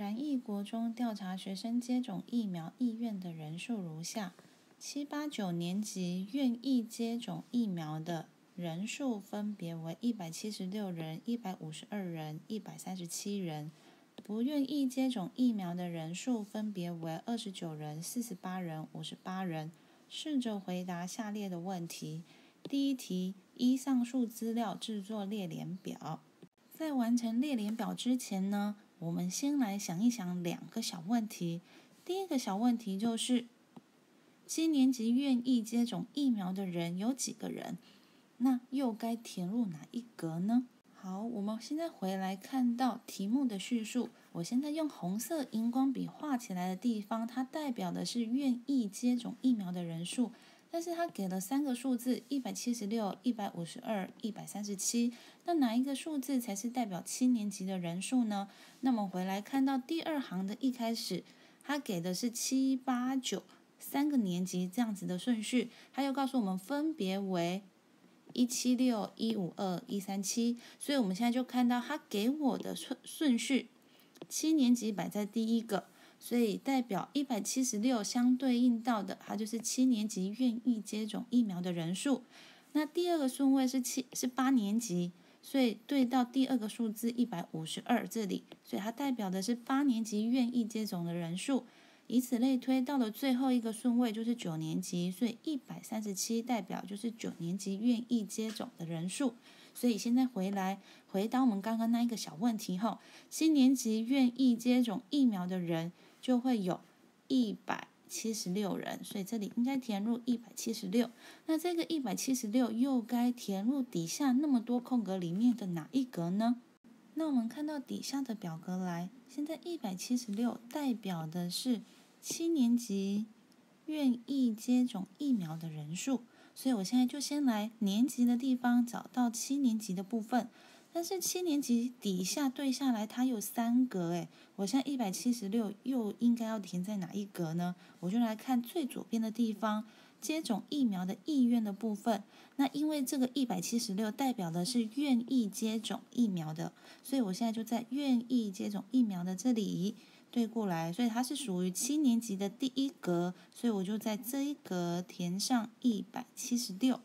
然义国中调查学生接种疫苗意愿的人数如下：七八九年级愿意接种疫苗的人数分别为一百七十六人、一百五十二人、一百三十七人；不愿意接种疫苗的人数分别为二十九人、四十八人、五十八人。试着回答下列的问题。第一题：依上述资料制作列联表。在完成列联表之前呢，我们先来想一想两个小问题。第一个小问题就是：七年级愿意接种疫苗的人有几个人？那又该填入哪一格呢？好，我们现在回来看到题目的叙述。我现在用红色荧光笔画起来的地方，它代表的是愿意接种疫苗的人数。但是他给了三个数字：一百七十六、一百五十二、一百三十七。那哪一个数字才是代表七年级的人数呢？那么回来看到第二行的一开始，他给的是七八九三个年级这样子的顺序。他又告诉我们分别为一七六、一五二、一三七。所以我们现在就看到他给我的顺顺序，七年级摆在第一个。所以代表一百七十六相对应到的，它就是七年级愿意接种疫苗的人数。那第二个顺位是七是八年级，所以对到第二个数字一百五十二这里，所以它代表的是八年级愿意接种的人数。以此类推，到了最后一个顺位就是九年级，所以一百三十七代表就是九年级愿意接种的人数。所以现在回来回答我们刚刚那一个小问题后，七年级愿意接种疫苗的人。就会有一百七十六人，所以这里应该填入一百七十六。那这个一百七十六又该填入底下那么多空格里面的哪一格呢？那我们看到底下的表格来，现在一百七十六代表的是七年级愿意接种疫苗的人数，所以我现在就先来年级的地方找到七年级的部分。但是七年级底下对下来，它有三格诶，我现在一百七十六又应该要填在哪一格呢？我就来看最左边的地方，接种疫苗的意愿的部分。那因为这个一百七十六代表的是愿意接种疫苗的，所以我现在就在愿意接种疫苗的这里对过来，所以它是属于七年级的第一格，所以我就在这一格填上一百七十六。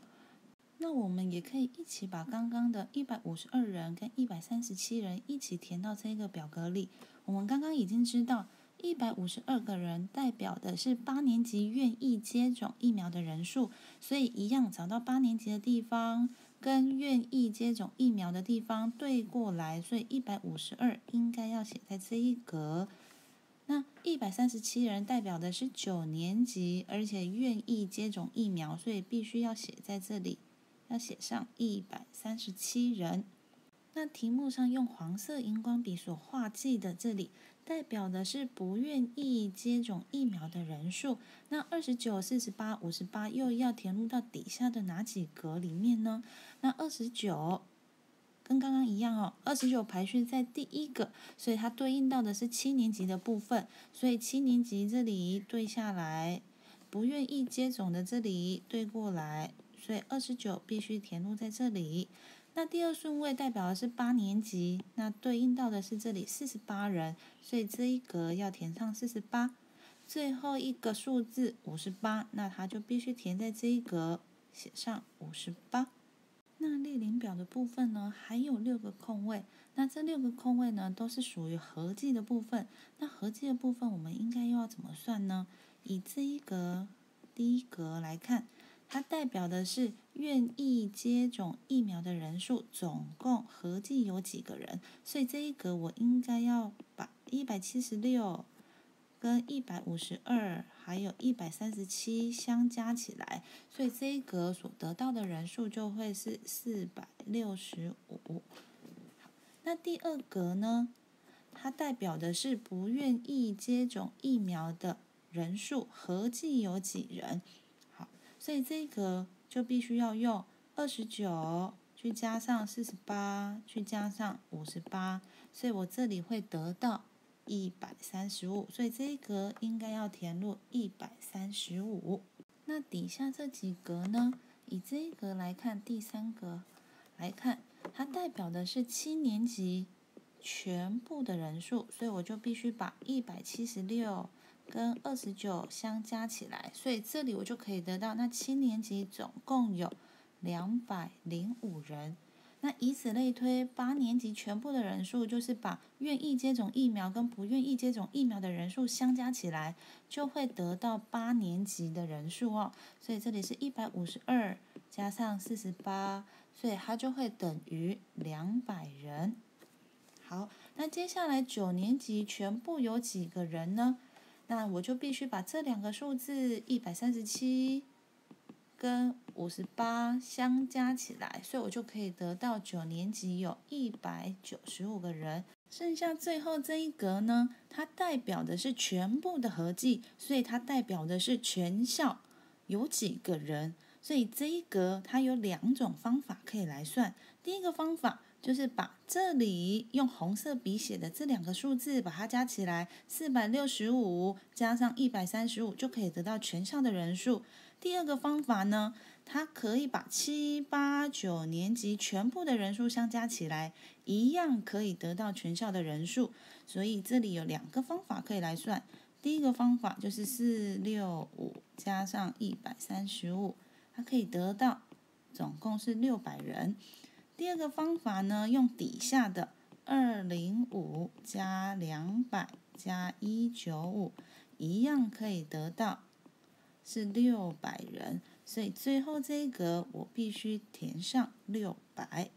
那我们也可以一起把刚刚的一百五十二人跟一百三十七人一起填到这个表格里。我们刚刚已经知道，一百五十二个人代表的是八年级愿意接种疫苗的人数，所以一样找到八年级的地方跟愿意接种疫苗的地方对过来，所以一百五十二应该要写在这一格。那一百三十七人代表的是九年级，而且愿意接种疫苗，所以必须要写在这里。要写上一百三十七人。那题目上用黄色荧光笔所画记的这里，代表的是不愿意接种疫苗的人数。那二十九、四十八、五十八又要填入到底下的哪几格里面呢？那二十九跟刚刚一样哦，二十九排序在第一个，所以它对应到的是七年级的部分。所以七年级这里对下来，不愿意接种的这里对过来。所以二十九必须填入在这里。那第二顺位代表的是八年级，那对应到的是这里四十八人，所以这一格要填上四十八。最后一个数字五十八，那它就必须填在这一格，写上五十八。那列领表的部分呢，还有六个空位。那这六个空位呢，都是属于合计的部分。那合计的部分，我们应该又要怎么算呢？以这一格第一格来看。它代表的是愿意接种疫苗的人数，总共合计有几个人？所以这一格我应该要把一百七十六跟一百五十二还有一百三十七相加起来，所以这一格所得到的人数就会是四百六十五。那第二格呢？它代表的是不愿意接种疫苗的人数，合计有几人？所以这个就必须要用二十九去加上四十八，去加上五十八，所以我这里会得到一百三十五。所以这一格应该要填入一百三十五。那底下这几格呢？以这一格来看，第三格来看，它代表的是七年级全部的人数，所以我就必须把一百七十六跟二十九相加起来，所以这里我就可以得到，那七年级总共有两百零五人。那以此类推，八年级全部的人数就是把愿意接种疫苗跟不愿意接种疫苗的人数相加起来，就会得到八年级的人数哦。所以这里是一百五十二加上四十八，所以它就会等于两百人。好，那接下来九年级全部有几个人呢？那我就必须把这两个数字一百三十七。跟五十八相加起来，所以我就可以得到九年级有一百九十五个人。剩下最后这一格呢，它代表的是全部的合计，所以它代表的是全校有几个人。所以这一格它有两种方法可以来算。第一个方法就是把这里用红色笔写的这两个数字把它加起来，四百六十五加上一百三十五就可以得到全校的人数。第二个方法呢，它可以把七八九年级全部的人数相加起来，一样可以得到全校的人数。所以这里有两个方法可以来算。第一个方法就是四六五加上一百三十五，它可以得到总共是六百人。第二个方法呢，用底下的二零五加两百加一九五，一样可以得到。是六百人，所以最后这一格我必须填上六百。